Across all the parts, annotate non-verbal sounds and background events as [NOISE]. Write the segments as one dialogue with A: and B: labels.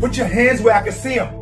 A: Put your hands where I can see them.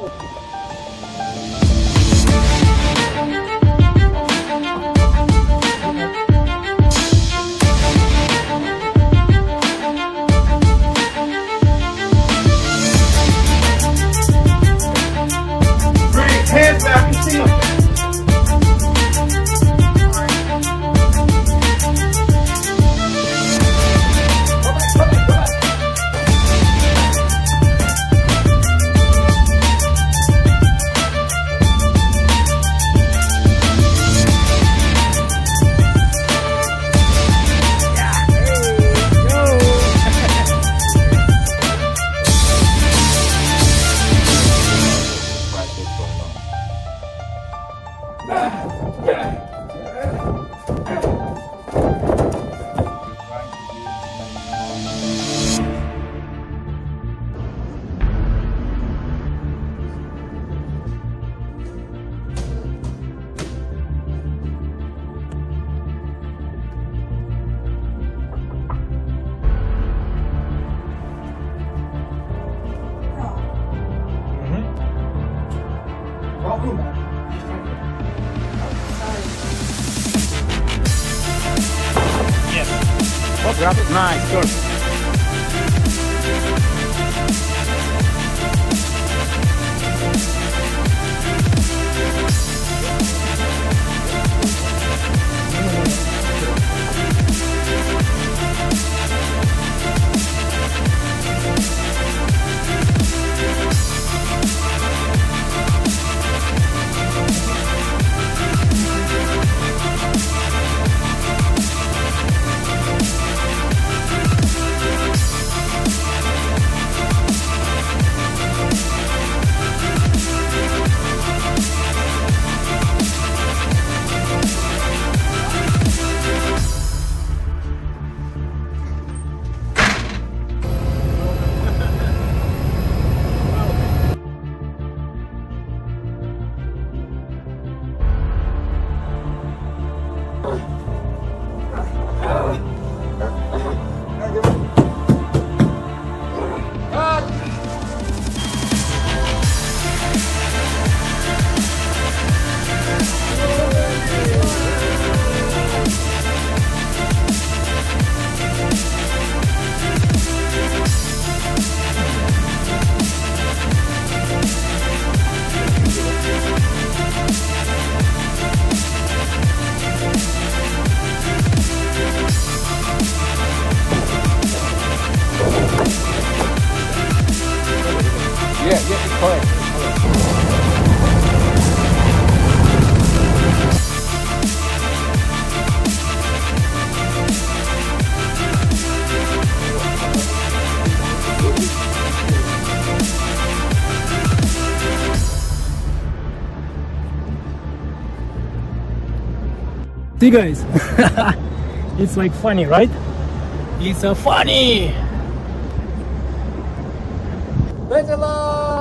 A: help.
B: Drop it. Nice. See guys, [LAUGHS] it's like funny, right? It's uh, a funny. Better luck.